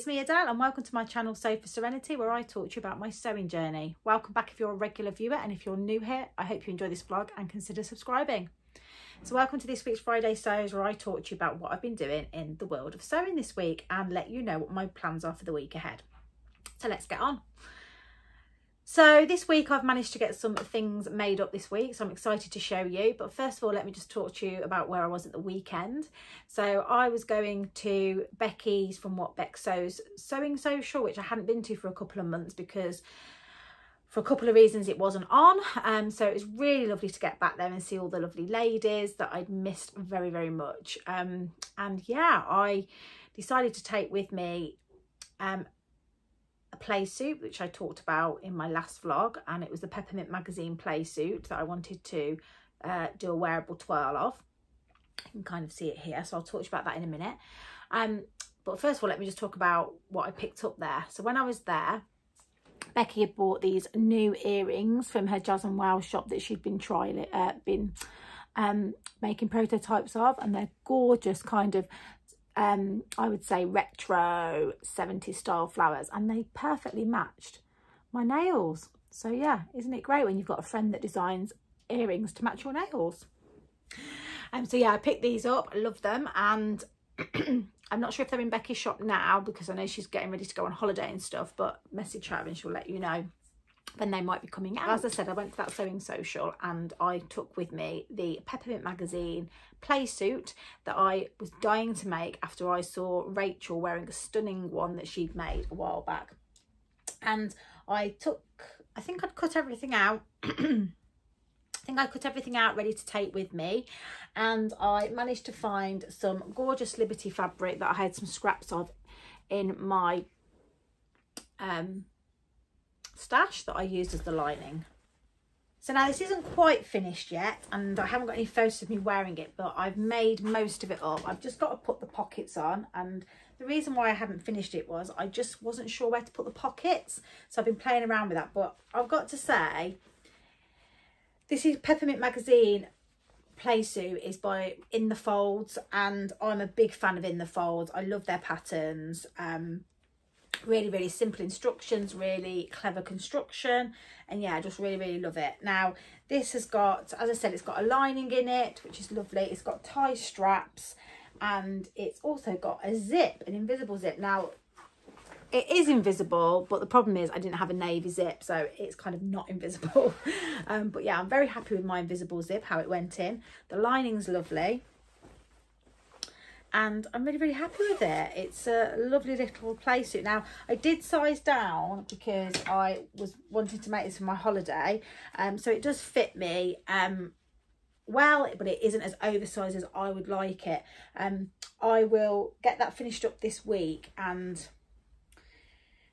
it's me Adele and welcome to my channel Sew for Serenity where I talk to you about my sewing journey. Welcome back if you're a regular viewer and if you're new here, I hope you enjoy this vlog and consider subscribing. So welcome to this week's Friday Sews where I talk to you about what I've been doing in the world of sewing this week and let you know what my plans are for the week ahead. So let's get on. So this week I've managed to get some things made up this week, so I'm excited to show you. But first of all, let me just talk to you about where I was at the weekend. So I was going to Becky's from What Beck Sews Sewing Social, which I hadn't been to for a couple of months because for a couple of reasons it wasn't on. Um, so it was really lovely to get back there and see all the lovely ladies that I'd missed very, very much. Um, and yeah, I decided to take with me um, play suit which I talked about in my last vlog and it was the Peppermint Magazine play suit that I wanted to uh, do a wearable twirl of. You can kind of see it here so I'll talk to you about that in a minute. Um, but first of all let me just talk about what I picked up there. So when I was there Becky had bought these new earrings from her Jazz and Wow shop that she'd been trying uh, been um, making prototypes of and they're gorgeous kind of um, I would say retro 70s style flowers and they perfectly matched my nails. So yeah, isn't it great when you've got a friend that designs earrings to match your nails? Um, so yeah, I picked these up, I love them and I'm not sure if they're in Becky's shop now because I know she's getting ready to go on holiday and stuff, but message her and she'll let you know when they might be coming out. As I said, I went to that sewing social and I took with me the Peppermint Magazine play suit that I was dying to make after I saw Rachel wearing a stunning one that she'd made a while back. And I took, I think I'd cut everything out. I think I cut everything out ready to take with me and I managed to find some gorgeous Liberty fabric that I had some scraps of in my um, stash that I used as the lining. So now this isn't quite finished yet and I haven't got any photos of me wearing it but I've made most of it up. I've just got to put the pockets on and the reason why I hadn't finished it was I just wasn't sure where to put the pockets. So I've been playing around with that but I've got to say this is Peppermint Magazine play suit is by In the Folds and I'm a big fan of In the Folds. I love their patterns. Um, really really simple instructions really clever construction. And yeah I just really really love it. Now this has got as I said it's got a lining in it which is lovely. It's got tie straps and it's also got a zip an invisible zip. Now it is invisible but the problem is I didn't have a navy zip so it's kind of not invisible. Um, but yeah I'm very happy with my invisible zip how it went in. The lining's lovely and I'm really really happy with it. It's a lovely little play suit now I did size down because I was wanting to make this for my holiday um so it does fit me um well but it isn't as oversized as I would like it. Um I will get that finished up this week and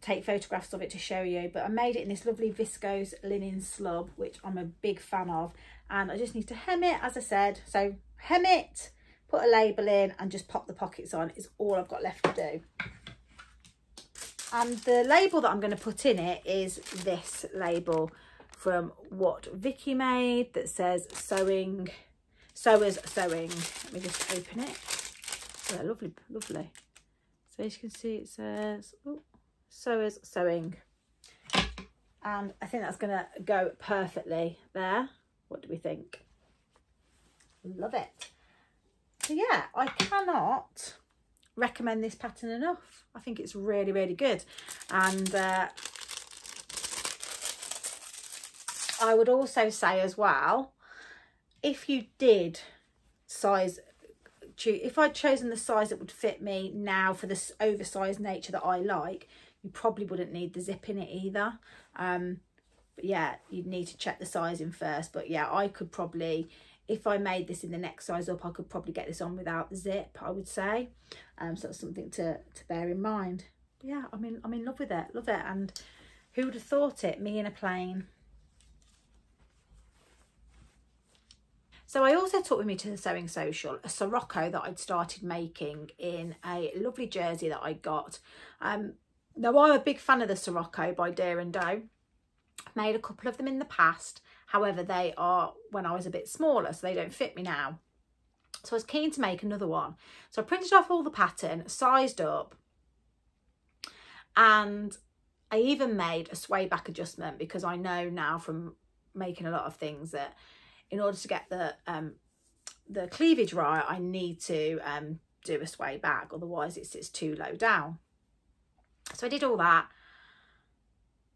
take photographs of it to show you but I made it in this lovely viscose linen slub which I'm a big fan of and I just need to hem it as I said so hem it put a label in and just pop the pockets on is all I've got left to do. And the label that I'm going to put in it is this label from what Vicky made that says sewing, sewers sewing. Let me just open it. Oh, lovely, lovely. So as you can see, it says oh, sewers sewing. And I think that's going to go perfectly there. What do we think? Love it. So yeah, I cannot recommend this pattern enough. I think it's really, really good. And uh, I would also say as well, if you did size, if I'd chosen the size that would fit me now for this oversized nature that I like, you probably wouldn't need the zip in it either. Um, but yeah, you'd need to check the sizing first. But yeah, I could probably if I made this in the next size up, I could probably get this on without zip, I would say. Um, so that's something to, to bear in mind. Yeah, I mean, I'm in love with it, love it. And who would have thought it, me in a plane. So I also took with me to the Sewing Social a Sirocco that I'd started making in a lovely jersey that I got. Um, now I'm a big fan of the Sirocco by Deer and Doe. Made a couple of them in the past However, they are when I was a bit smaller, so they don't fit me now. So I was keen to make another one. So I printed off all the pattern, sized up, And I even made a sway back adjustment because I know now from making a lot of things that in order to get the um, the cleavage right, I need to um, do a sway back, otherwise it sits too low down. So I did all that.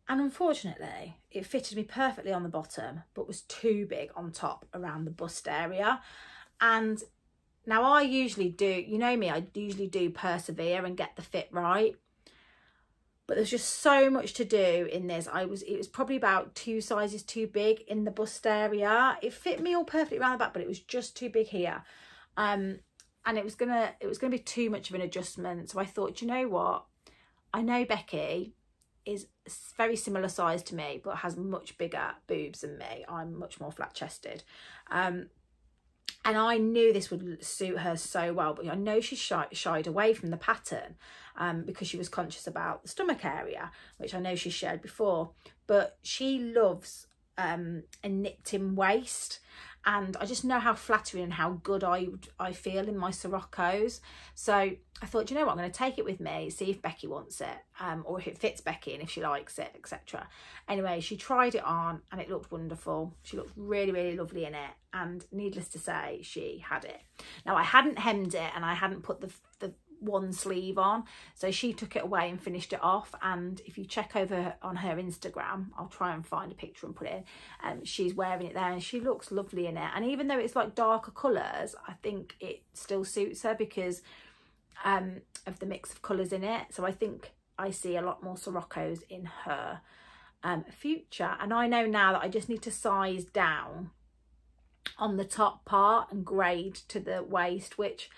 And unfortunately, it fitted me perfectly on the bottom, but was too big on top around the bust area. And now I usually do, you know me, I usually do persevere and get the fit right. But there's just so much to do in this. I was, it was probably about two sizes too big in the bust area. It fit me all perfectly around the back, but it was just too big here. Um, and it was gonna, it was gonna be too much of an adjustment. So I thought, you know what? I know Becky is very similar size to me, but has much bigger boobs than me. I'm much more flat chested. Um, and I knew this would suit her so well, but I know she shied away from the pattern um, because she was conscious about the stomach area, which I know she shared before. But she loves um, a nipped in waist and I just know how flattering and how good I I feel in my Siroccos. So I thought, you know what, I'm going to take it with me, see if Becky wants it, um, or if it fits Becky and if she likes it, etc. Anyway, she tried it on and it looked wonderful. She looked really, really lovely in it, and needless to say, she had it. Now I hadn't hemmed it and I hadn't put the the one sleeve on. So she took it away and finished it off. And if you check over on her instagram i'll try and find a picture and put it in um she's wearing it there and she looks lovely in it. And even though it's like darker colors i think it still suits her because um of the mix of colors in it. So i think i see a lot more Siroccos in her um future. And i know now that i just need to size down on the top part and grade to the waist which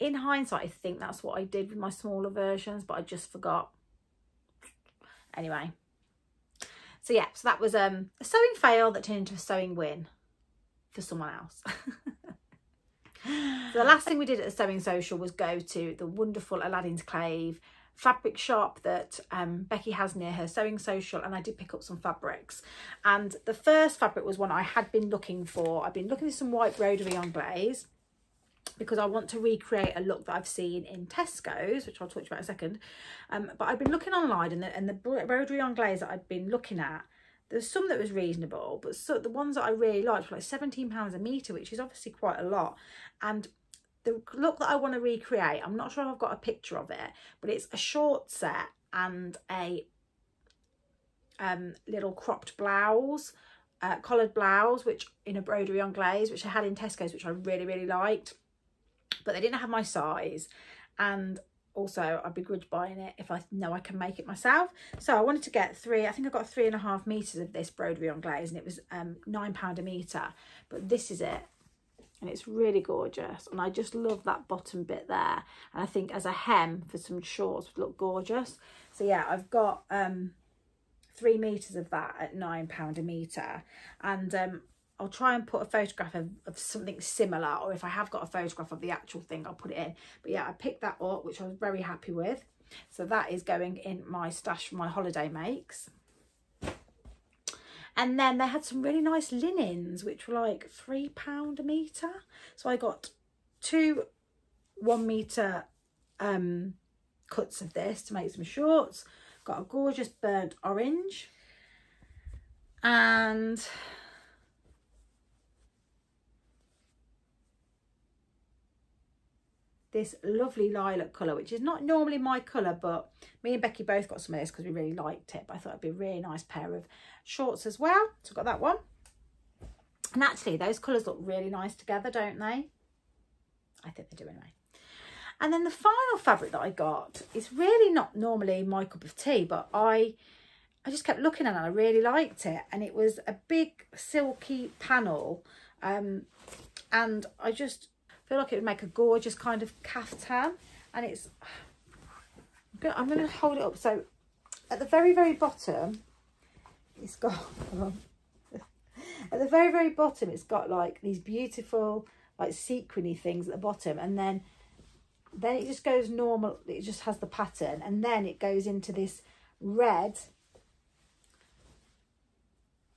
in hindsight, I think that's what I did with my smaller versions, but I just forgot. Anyway, so yeah, so that was um, a sewing fail that turned into a sewing win for someone else. so the last thing we did at the Sewing Social was go to the wonderful Aladdin's Cave fabric shop that um, Becky has near her Sewing Social and I did pick up some fabrics. And the first fabric was one I had been looking for. I've been looking for some white broderie anglaise because I want to recreate a look that I've seen in Tesco's, which I'll talk to you about in a second. Um, but I've been looking online and the, and the broderie anglaise that I've been looking at, there's some that was reasonable, but so the ones that I really liked were like £17 a metre, which is obviously quite a lot. And the look that I want to recreate, I'm not sure I've got a picture of it, but it's a short set and a um, little cropped blouse, uh, collared blouse, which in a broderie anglaise, which I had in Tesco's, which I really, really liked but they didn't have my size and also I'd begrudge buying it if I know I can make it myself. So I wanted to get three, I think I got three and a half meters of this broderie anglaise and it was um, nine pound a meter, but this is it. And it's really gorgeous. And I just love that bottom bit there. And I think as a hem for some shorts would look gorgeous. So yeah, I've got um, three meters of that at nine pound a meter. And um, I'll try and put a photograph of, of something similar or if I have got a photograph of the actual thing I'll put it in. But yeah I picked that up which I was very happy with. So that is going in my stash for my holiday makes. And then they had some really nice linens which were like three pound a meter. So I got two one meter um cuts of this to make some shorts. Got a gorgeous burnt orange. And this lovely lilac colour, which is not normally my colour, but me and Becky both got some of this because we really liked it. But I thought it'd be a really nice pair of shorts as well. So I got that one. And actually, those colours look really nice together, don't they? I think they do anyway. And then the final fabric that I got is really not normally my cup of tea, but I I just kept looking at it I really liked it. And it was a big silky panel. Um, and I just feel like it would make a gorgeous kind of caftan and it's I'm going to hold it up. So at the very very bottom it's got at the very very bottom it's got like these beautiful like sequiny things at the bottom and then then it just goes normal it just has the pattern and then it goes into this red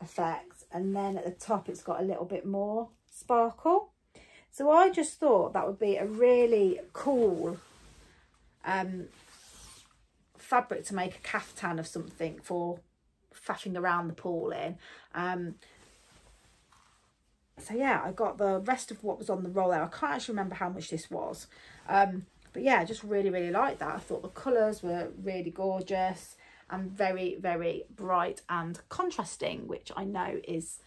effect and then at the top it's got a little bit more sparkle so I just thought that would be a really cool um, fabric to make a caftan of something for faffing around the pool in. Um, so yeah, I got the rest of what was on the roll there. I can't actually remember how much this was. Um, but yeah, I just really, really liked that. I thought the colours were really gorgeous and very, very bright and contrasting, which I know is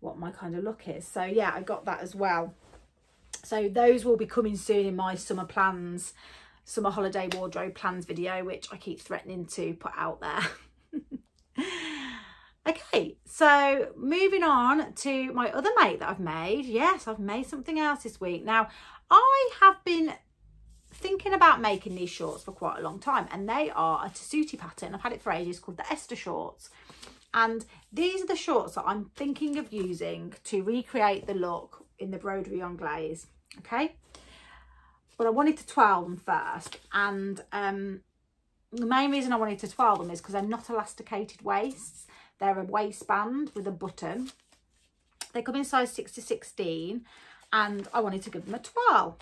what my kind of look is. So yeah, I got that as well. So those will be coming soon in my summer plans, summer holiday wardrobe plans video, which I keep threatening to put out there. okay, so moving on to my other make that I've made. Yes, I've made something else this week. Now, I have been thinking about making these shorts for quite a long time and they are a tessuti pattern. I've had it for ages called the Ester shorts. And these are the shorts that I'm thinking of using to recreate the look in the broderie anglaise, okay? But I wanted to twirl them first. And um, the main reason I wanted to twirl them is because they're not elasticated waists. They're a waistband with a button. They come in size 6 to 16 and I wanted to give them a twirl.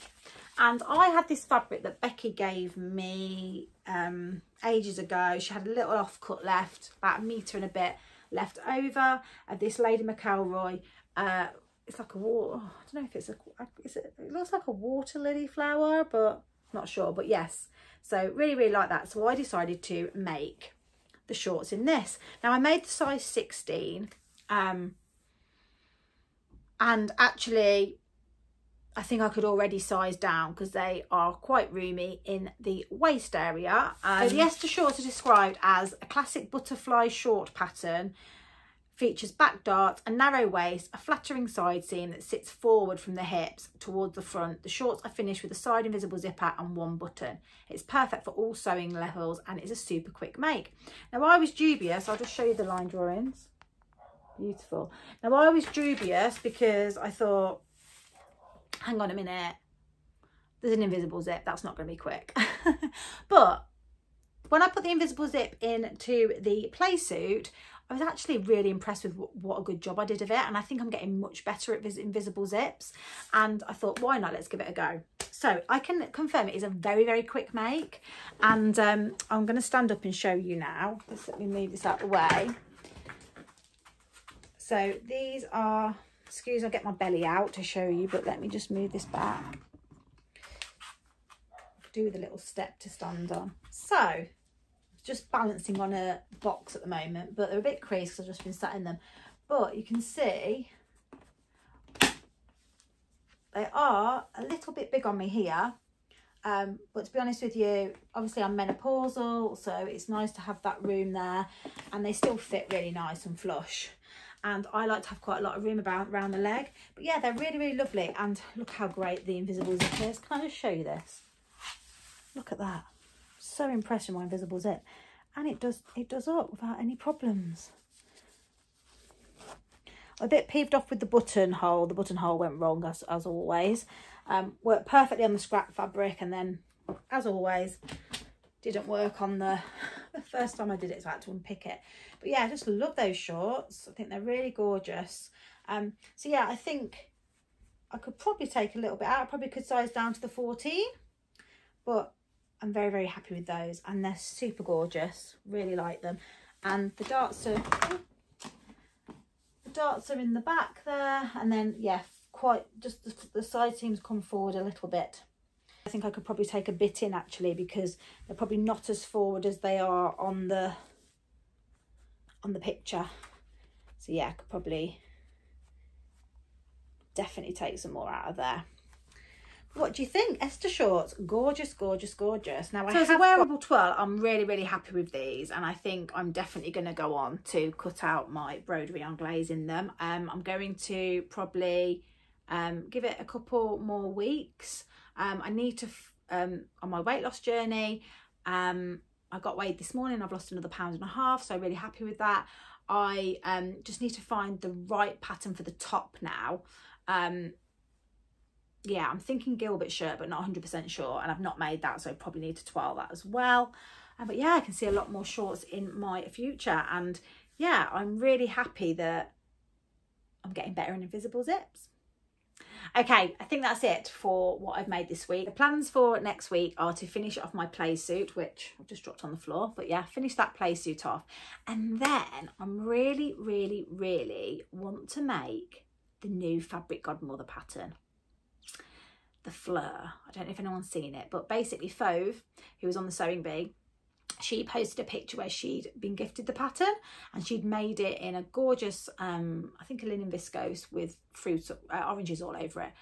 And I had this fabric that Becky gave me um, ages ago. She had a little offcut left, about a metre and a bit left over of this Lady McElroy. Uh, it's like a water, oh, I don't know if it's a, is it, it looks like a water lily flower, but not sure, but yes. So really, really like that. So I decided to make the shorts in this. Now I made the size 16 um, and actually I think I could already size down because they are quite roomy in the waist area. Um, so the Ester shorts are described as a classic butterfly short pattern, features back darts, a narrow waist, a flattering side seam that sits forward from the hips towards the front. The shorts are finished with a side invisible zipper and one button. It's perfect for all sewing levels and it's a super quick make. Now I was dubious, I'll just show you the line drawings. Beautiful. Now I was dubious because I thought hang on a minute, there's an invisible zip, that's not going to be quick. but when I put the invisible zip into the play suit, I was actually really impressed with what a good job I did of it. And I think I'm getting much better at invisible zips. And I thought, why not? Let's give it a go. So I can confirm it is a very, very quick make. And um, I'm going to stand up and show you now. Just let me move this out the way. So these are excuse I'll get my belly out to show you but let me just move this back do the little step to stand on so just balancing on a box at the moment but they're a bit creased because I've just been sat in them. But you can see they are a little bit big on me here. Um, but to be honest with you obviously I'm menopausal so it's nice to have that room there and they still fit really nice and flush. And I like to have quite a lot of room about around the leg. But yeah they're really really lovely and look how great the invisible zip is. Can I just show you this? Look at that so impressed with my invisible zip and it does it does up without any problems. A bit peeved off with the buttonhole. The buttonhole went wrong as, as always. Um, worked perfectly on the scrap fabric and then as always didn't work on the, the first time I did it so I had to unpick it. But yeah I just love those shorts. I think they're really gorgeous. Um so yeah I think I could probably take a little bit out. I probably could size down to the 14 but I'm very very happy with those and they're super gorgeous really like them and the darts are the darts are in the back there and then yeah quite just the, the side seams come forward a little bit I think I could probably take a bit in actually because they're probably not as forward as they are on the on the picture. So yeah, I could probably definitely take some more out of there. What do you think? Ester shorts, gorgeous, gorgeous, gorgeous. Now, so I as a wearable twirl, I'm really, really happy with these. And I think I'm definitely going to go on to cut out my broderie anglaise in them. Um, I'm going to probably um, give it a couple more weeks um, I need to, um, on my weight loss journey, um, I got weighed this morning. I've lost another pound and a half, so really happy with that. I um, just need to find the right pattern for the top now. Yeah, I'm thinking Gilbert shirt, but not 100% sure. And I've not made that, so I probably need to twirl that as well. Uh, but yeah, I can see a lot more shorts in my future. And yeah, I'm really happy that I'm getting better in invisible zips. Okay, I think that's it for what I've made this week. The plans for next week are to finish off my play suit, which I've just dropped on the floor, but yeah, finish that play suit off. And then I'm really, really, really want to make the new Fabric Godmother pattern. The Fleur. I don't know if anyone's seen it, but basically Fauve, who was on the Sewing Bee, she posted a picture where she'd been gifted the pattern and she'd made it in a gorgeous um i think a linen viscose with fruits uh, oranges all over it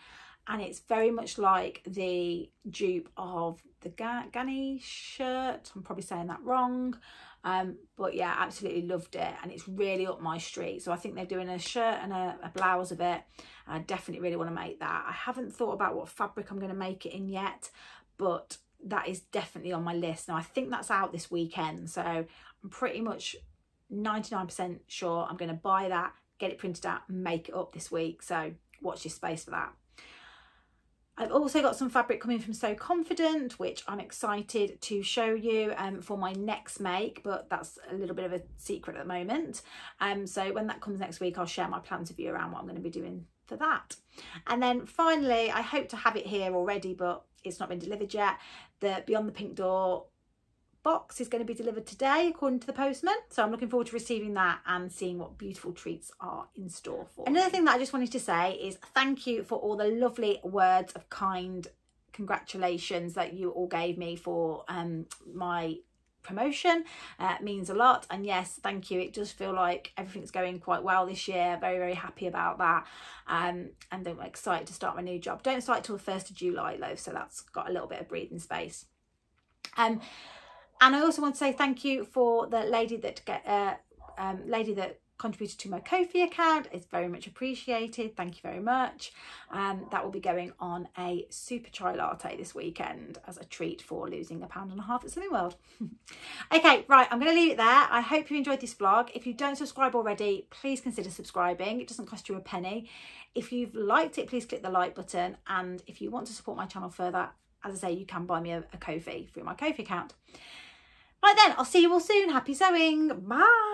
and it's very much like the dupe of the Ganni shirt i'm probably saying that wrong um but yeah absolutely loved it and it's really up my street so i think they're doing a shirt and a, a blouse of it i definitely really want to make that i haven't thought about what fabric i'm going to make it in yet but that is definitely on my list. Now, I think that's out this weekend. So I'm pretty much 99% sure I'm going to buy that, get it printed out make it up this week. So watch your space for that. I've also got some fabric coming from So Confident, which I'm excited to show you um, for my next make, but that's a little bit of a secret at the moment. Um, so when that comes next week, I'll share my plans with you around what I'm going to be doing for that. And then finally, I hope to have it here already, but it's not been delivered yet. The Beyond the Pink Door box is going to be delivered today according to the postman. So i'm looking forward to receiving that and seeing what beautiful treats are in store for another thing that i just wanted to say is thank you for all the lovely words of kind congratulations that you all gave me for um my promotion. Uh, means a lot. And yes thank you. It does feel like everything's going quite well this year. Very very happy about that. Um, and I'm excited to start my new job. Don't start till the 1st of July though so that's got a little bit of breathing space. Um, and I also want to say thank you for the lady that get uh, um, lady that contributed to my Ko-fi account. It's very much appreciated. Thank you very much. Um, that will be going on a super chai latte this weekend as a treat for losing a pound and a half at Slimming World. okay, right, I'm going to leave it there. I hope you enjoyed this vlog. If you don't subscribe already, please consider subscribing. It doesn't cost you a penny. If you've liked it, please click the like button. And if you want to support my channel further, as I say, you can buy me a, a Ko-fi through my Ko-fi account. Right then, I'll see you all soon. Happy sewing. Bye.